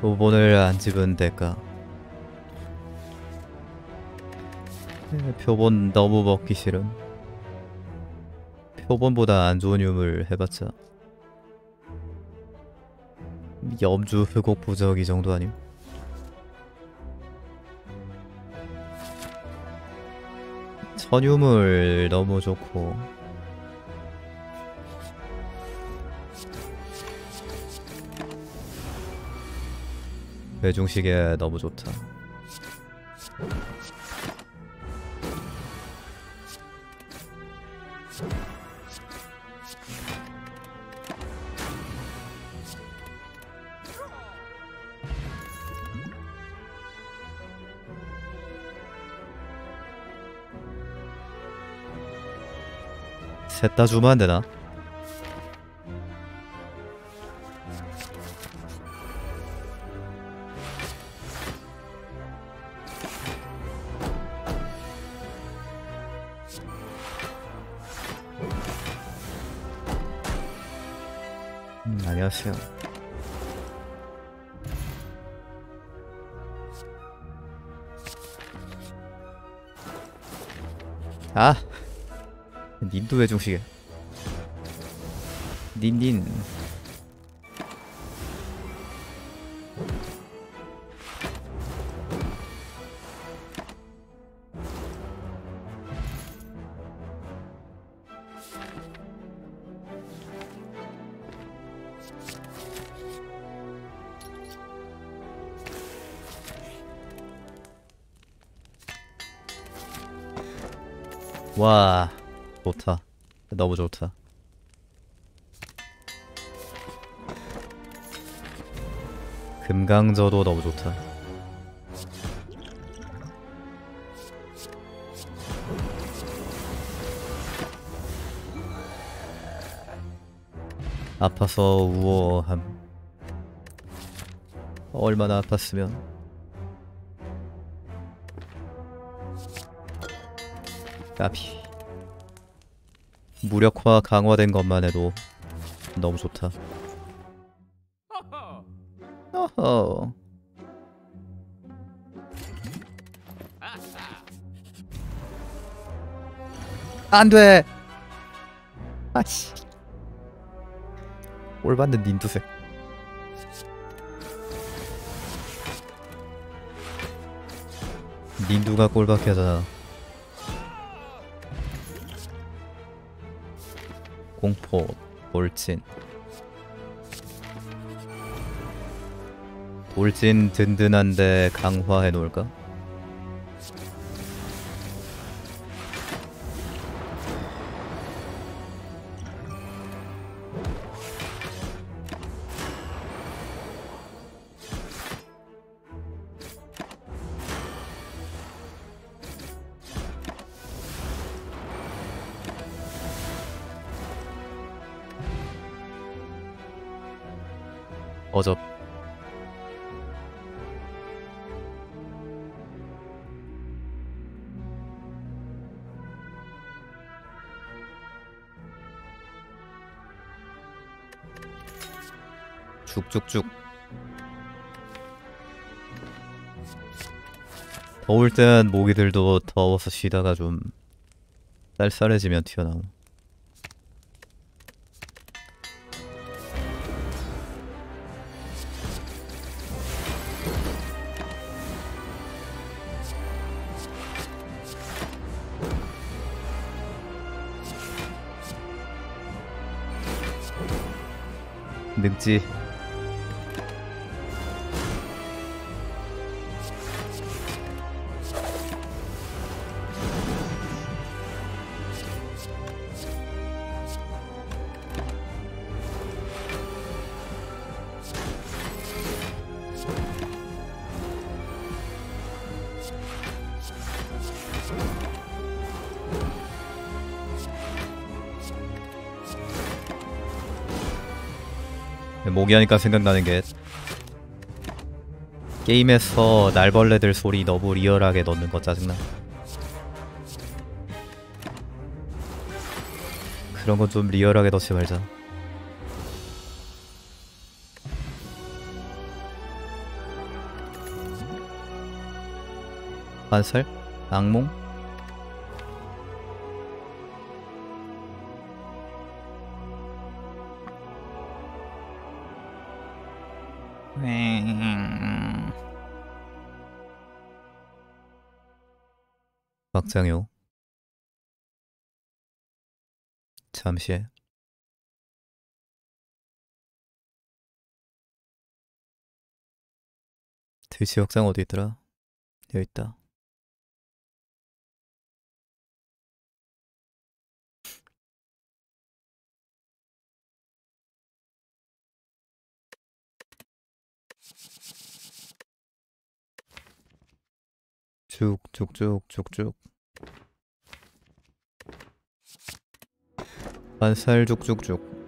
표본을 안 집은 대가? 에, 표본 너무 먹기 싫음 표본보다 안 좋은 유물 해봤자. 염주 흑옥 부적 이 정도 아님? 천유물 너무 좋고 외중시계 너무 좋다 셋다 주면 안 되나? 안녕하세요. 아, 님도 왜 중식해? 닌닌. 너무 좋다. 금강저도 너무 좋다. 아파서 우워함. 얼마나 아팠으면. 까비. 무력화 강화된 것만 해도 너무 좋다. 어허. 안 돼. 아씨. 올 받는 닌두색. 닌두가 꼴밖에 하잖아. 공포, 돌진. 돌진 든든한데 강화해 놓을까? 어접 쭉쭉쭉 더울 땐 모기들도 더워서 쉬다가 좀 쌀쌀해지면 튀어나옴 知。 네, 모기하니까 생각나는 게 게임에서 날벌레들 소리 너무 리얼하게 넣는 거 짜증나 그런 건 좀 리얼하게 넣지 말자 반살? 악몽? 장효 잠시 트위치 역장 어디 있더라? 여기 있다. 쭉쭉쭉쭉쭉 반살 쭉쭉쭉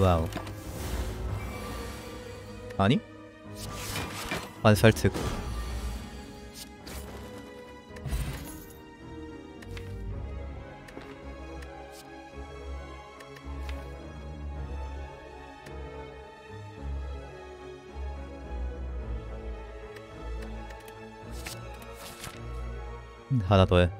와우. 아니? 반살특 하나 더해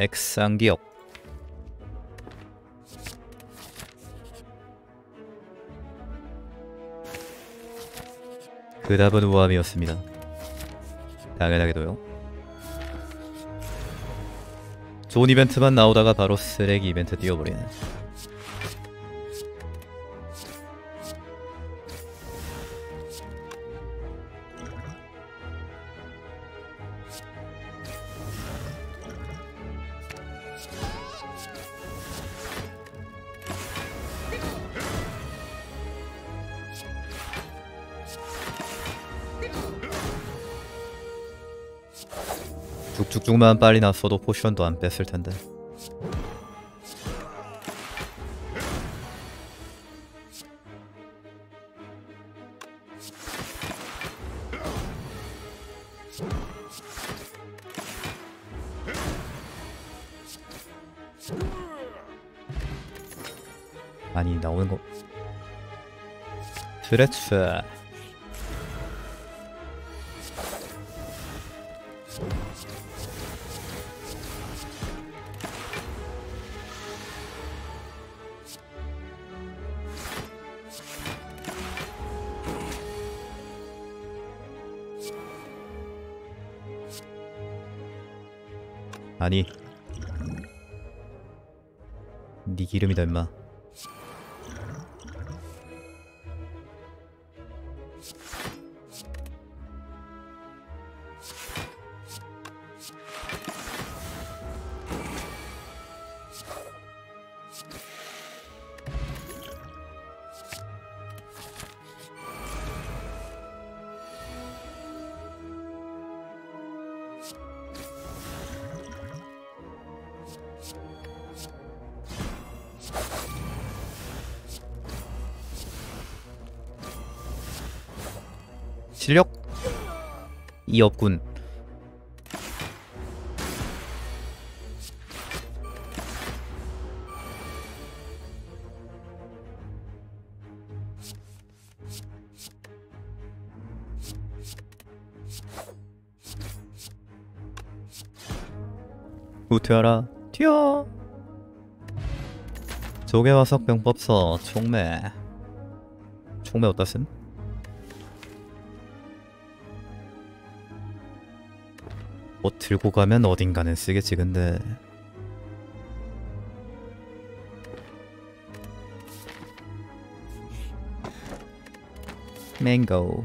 액상기역 그 답은 우함이었습니다. 당연하게도요. 좋은 이벤트만 나오다가 바로 쓰레기 이벤트 띄워버리네. 쭉쭉쭉만 빨리 났어도 포션도 안 뺐을 텐데. 아니 나오는 거 스트레츠 아니. 네 기름이다 임마 이 없군 후퇴하라. 튀어. 조개화석 병법서 총매. 총매 어디다 쓴? 뭐 들고 가면 어딘가는 쓰겠지 근데 맹고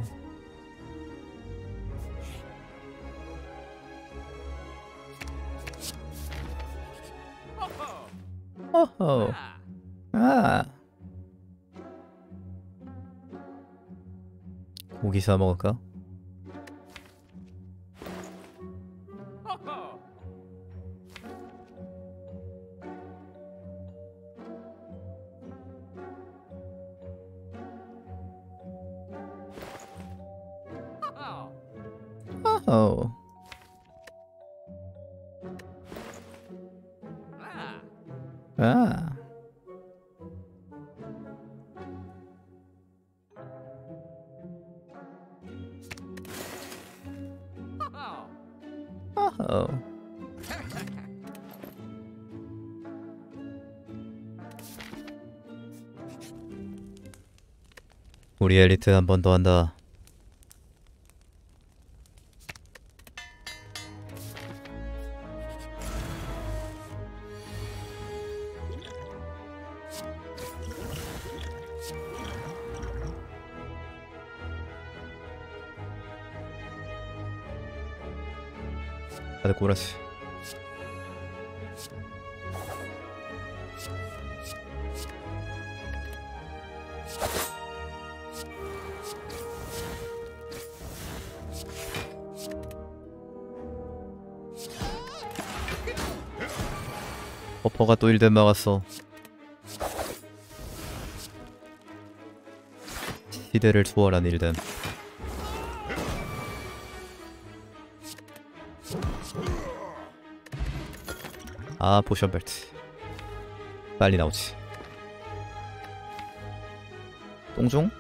어허 아 고기 사 먹을까? 어허 아. 어허 우리 엘리트 한 번 더 한다. 꼬라지. 버퍼가 또 1대 막았어. 시대를 초월한 1대. 아 포션 벨트 빨리 나오지 똥중?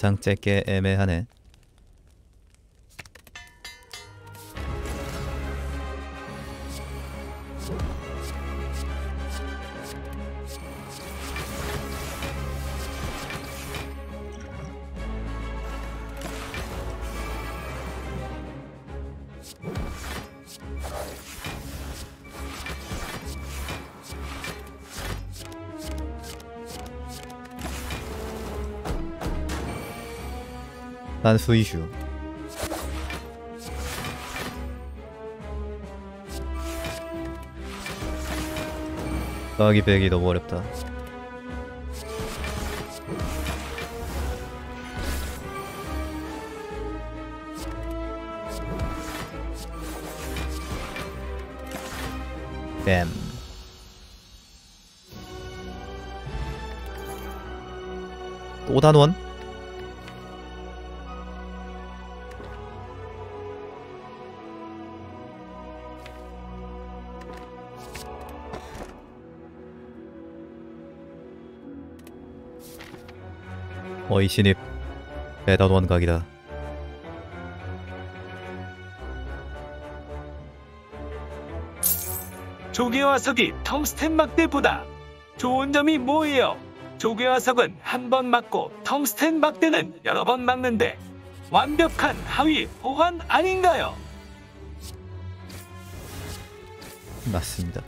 난상 째게 애매하네 난 수이슈. 더하기 100이 너무 어렵다. 뱀. 또 단원? 어이 신입 대단 원각이다 조개화석이 텅스텐 막대보다 좋은 점이 뭐예요? 조개화석은 한 번 맞고 텅스텐 막대는 여러 번 맞는데 완벽한 하위 보완 아닌가요? 맞습니다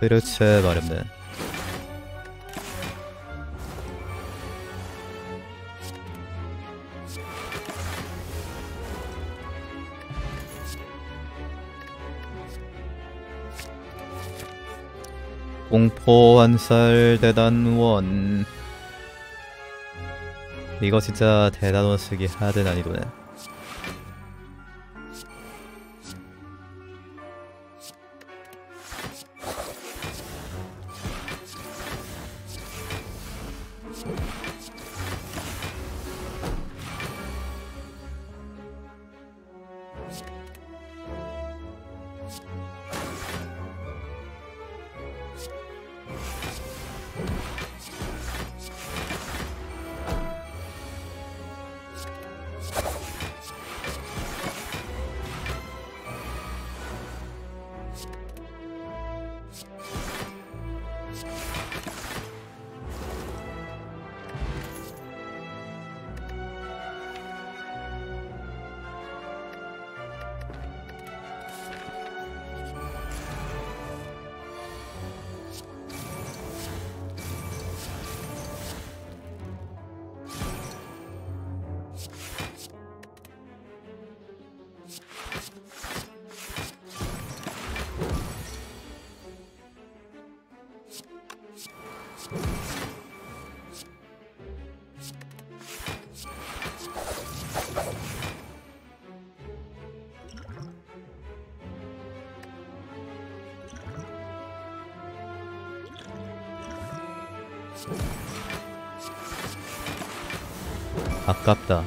그렇지 말했네 공포 한살 대단원 이거 진짜 대단원 쓰기 하드 난이도네. 아깝다.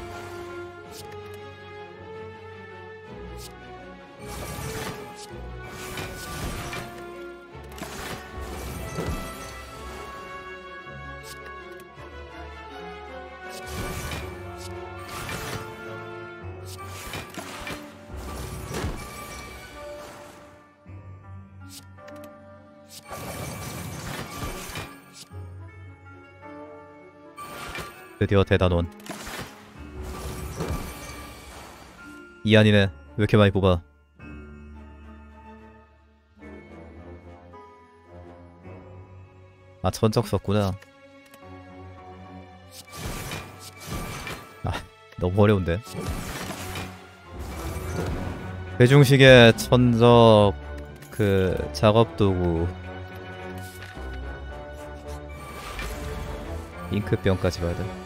드디어 대단원. 이한이네. 왜 이렇게 많이 뽑아? 아, 천적 썼구나. 아, 너무 어려운데. 배중식의 천적 그 작업 도구 잉크병까지 봐야 돼.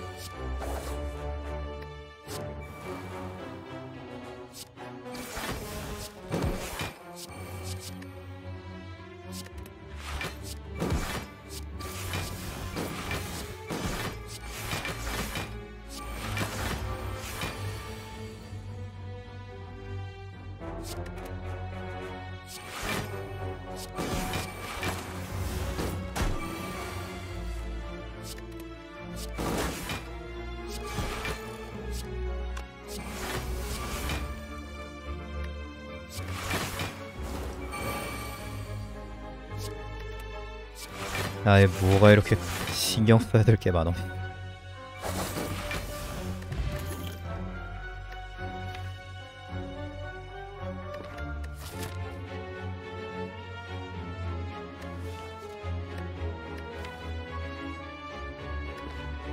아이 뭐가 이렇게 신경 써야 될 게 많어.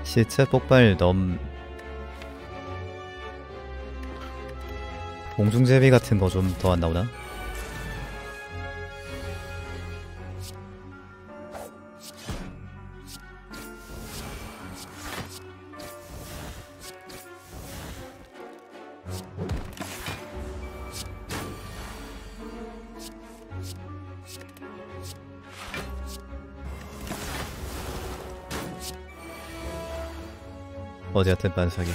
시체 폭발 넘 공중제비 같은 거 좀 더 안 나오나? 어디 같은 반석이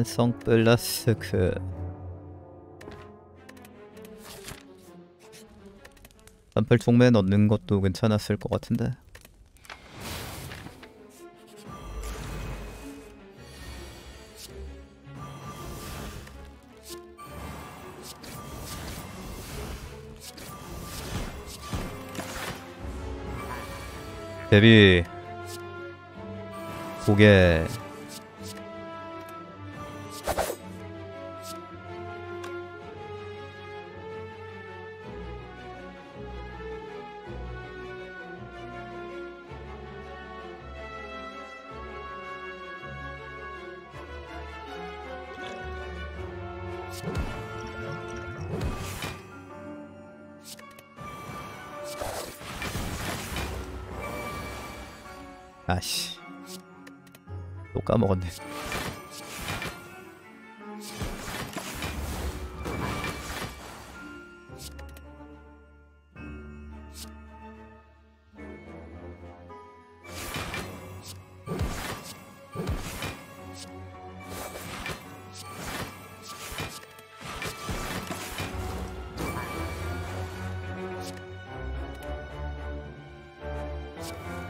탄성 플러스 그. 단팔 총매 넣는 것도 괜찮았을 것 같은데. 데뷔. 고개 까먹었네.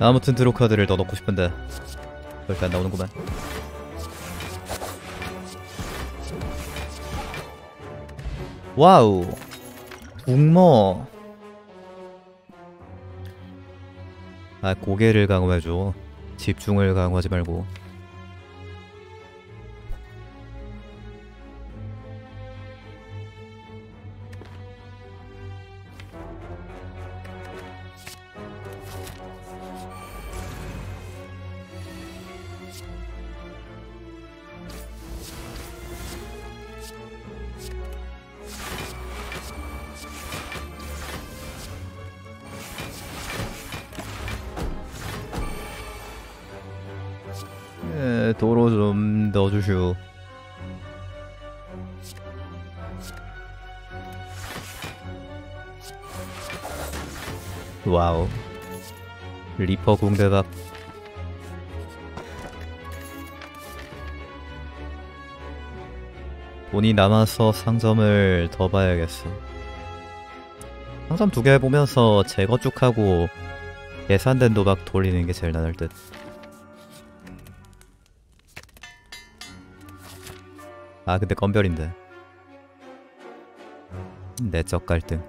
아무튼 드로 카드를 더 넣고 싶은데 절대 안 나오는구만. 와우. 붕모. 아 고개를 강화해줘. 집중을 강화하지 말고 리퍼 궁대박 돈이 남아서 상점을 더 봐야겠어. 상점 두 개 보면서 제거 쭉 하고 계산된 도박 돌리는 게 제일 나을 듯. 아 근데 건별인데. 내적 갈등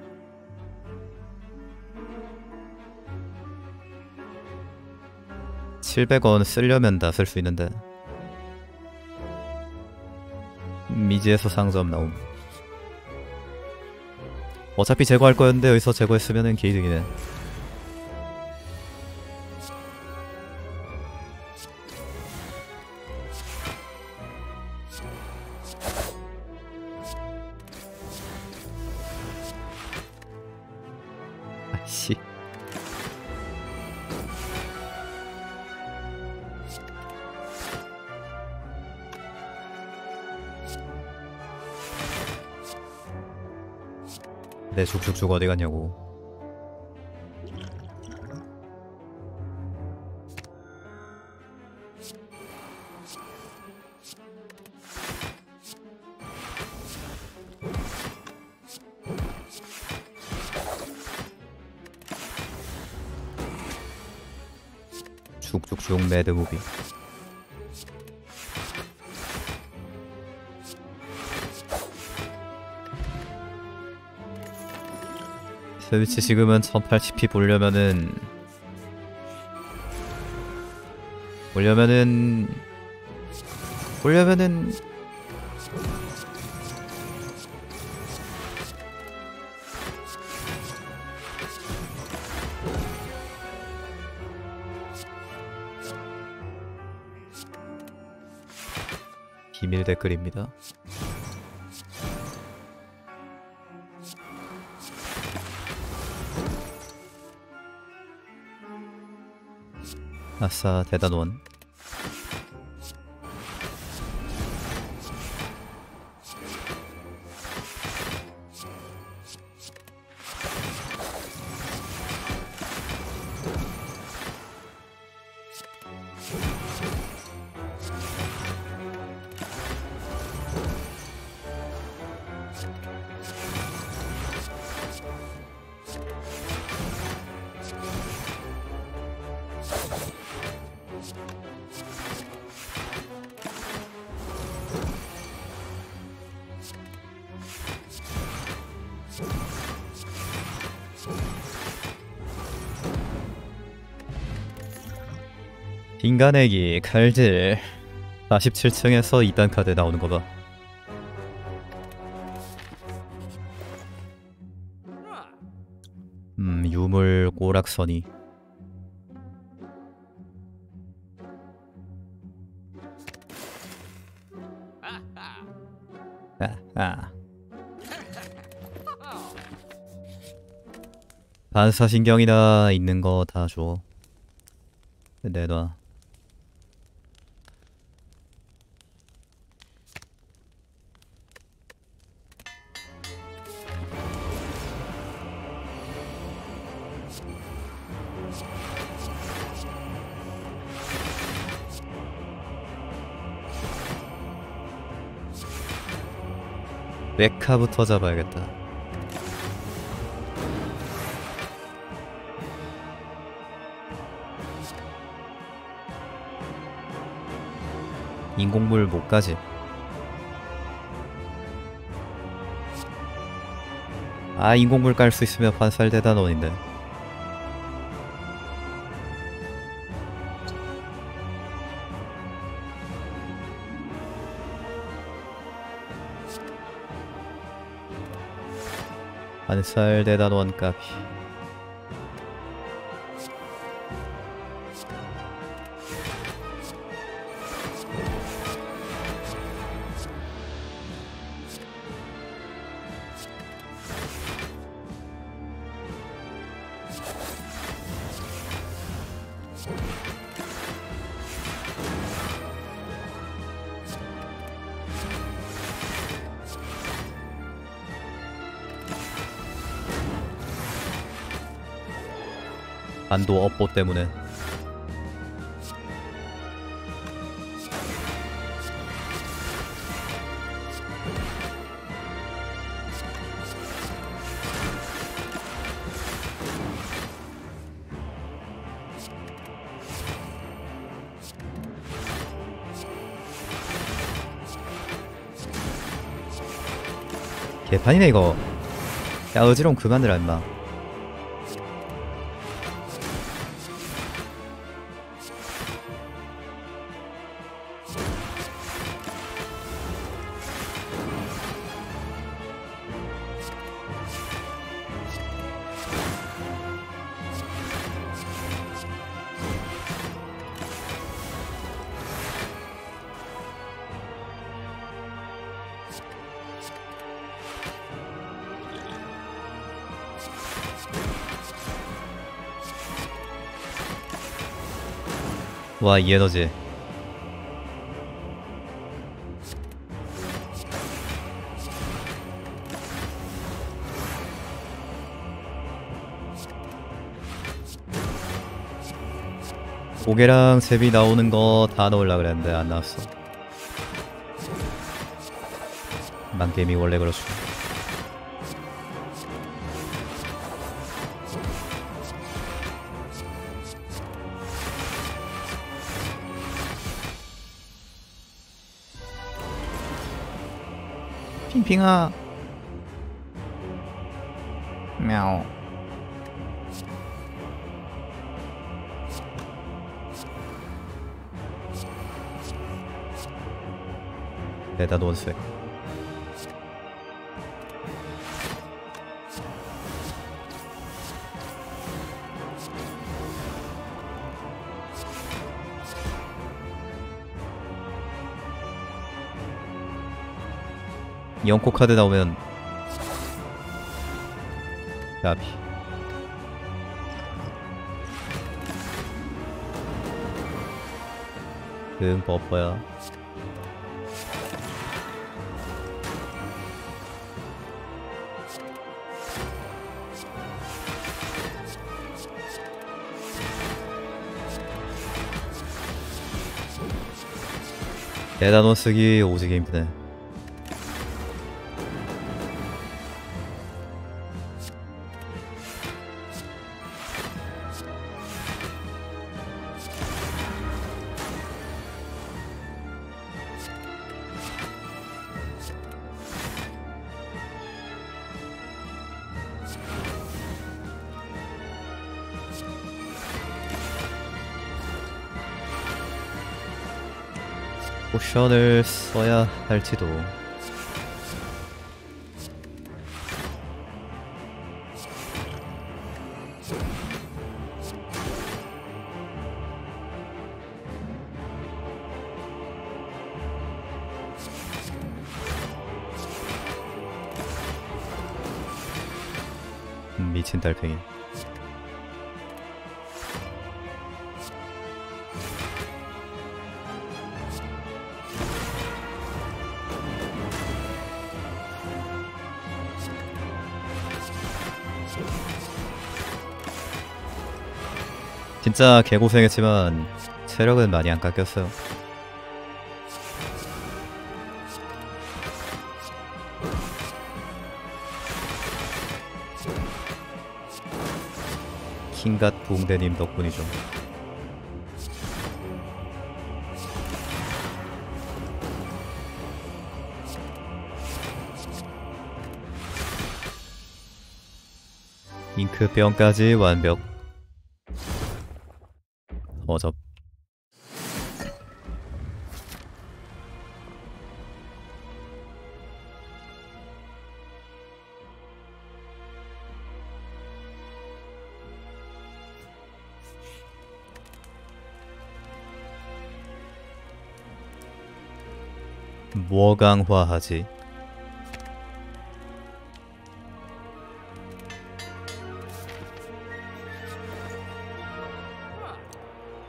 (700원) 쓰려면 다 쓸 수 있는데. 미지에서 상점 나옴. 어차피 제거할 거였는데 여기서 제거했으면은 개이득이네 내 죽죽죽 어디 갔냐고. 죽죽죽 매드무비 스위치 지금은 1080p 보려면은 보려면은 보려면은 비밀 댓글입니다. 아싸 대단원 인간애기 칼질 47층에서 2단 카드 나오는 거 봐. 음 유물 꼬락선이 아, 아. 반사신경이나 있는 거 다 줘. 내놔. 메카부터 잡아야겠다. 인공물 못 가지. 아 인공물 깔 수 있으면 반살 대단원인데. 반살 대단 원 값이. 반도 업보 때문에. 개판이네 이거. 야 어지러움 그만해라 임마 와 이 에너지. 고개랑 셉이 나오는 거 다 넣으려 그랬는데 안 나왔어. 만게임이 원래 그렇죠 핑핑 Finger. Miau. Der da doce. 영코 카드 나오면. 나비. 응 버퍼야. 대단원 쓰기 오지게 힘드네 포션을 써야 할지도. 음, 미친 달팽이 진짜 개고생했지만 체력은 많이 안 깎였어요 킹갓 붕대님 덕분이죠. 잉크병까지 완벽 뭐 강화하지?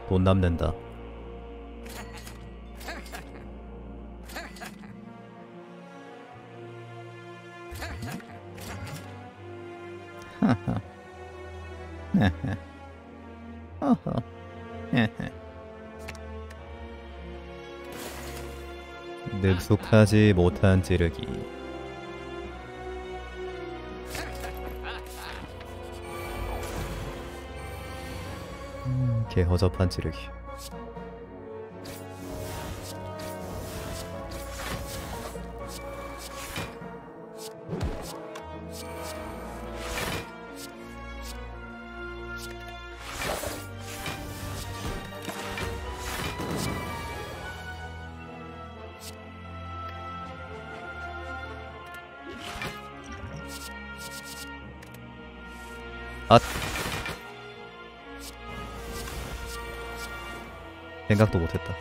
돈 남는다. 능숙하지 못한 찌르기. 음, 개 허접한 찌르기 생각도 못했다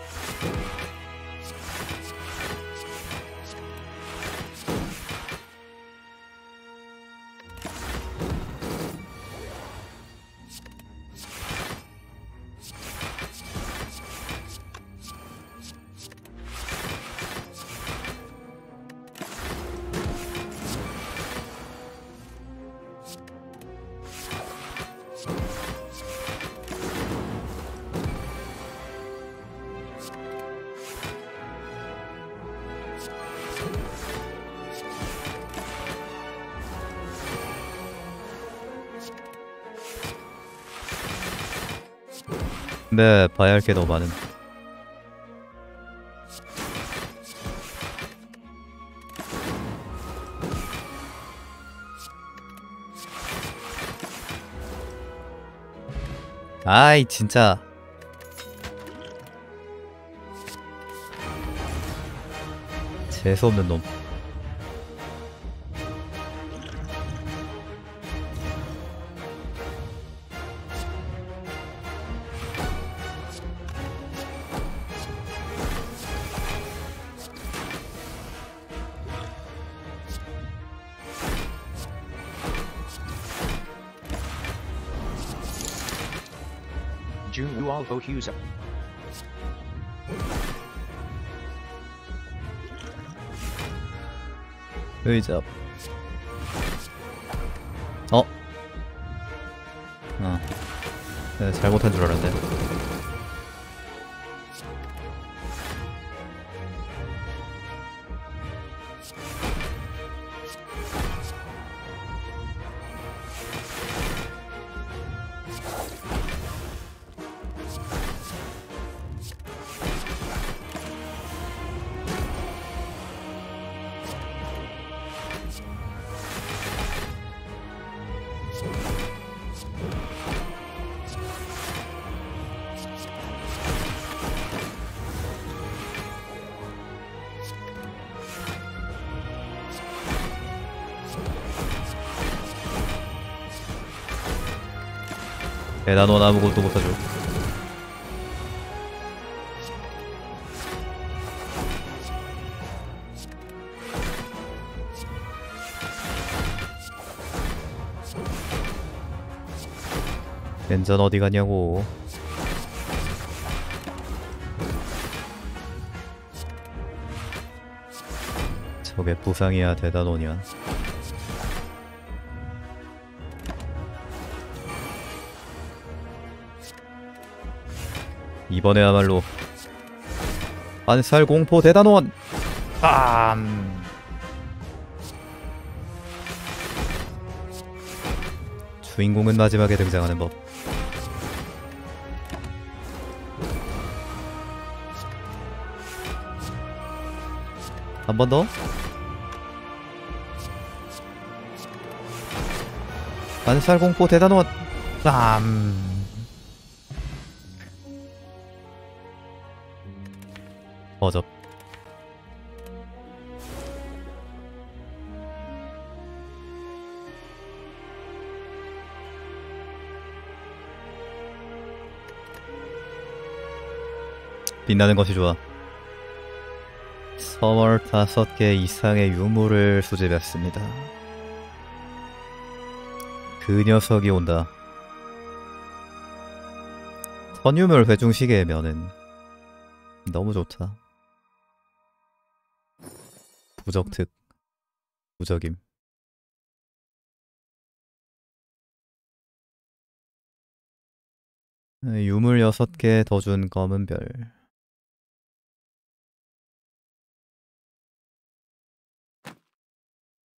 네 봐야 할 게 너무 많은. 아이 진짜. 재수없는 놈 Jun Ualvo Husa. 의자 어? 어 네, 잘못한 줄 알았네 대단원 아무것도 못하죠. 벤전 어디 가냐고. 저게 부상이야 대단원이 이번에야말로 안살 공포 대단원 빰 주인공은 마지막에 등장하는 법 한 번 더. 안살 공포 대단원. 빰. 어접. 빛나는 것이 좋아. 서멀 다섯 개 이상의 유물을 수집했습니다. 그 녀석이 온다. 선유물 회중시계면은 너무 좋다. 부적특 부적임. 유물 여섯 개더 준 검은 별.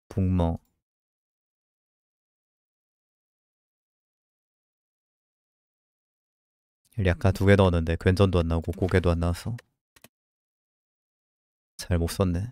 북머 약간 두 개 넣었는데 괜전도 안 나오고 고개도 안 나와서 잘 못 썼네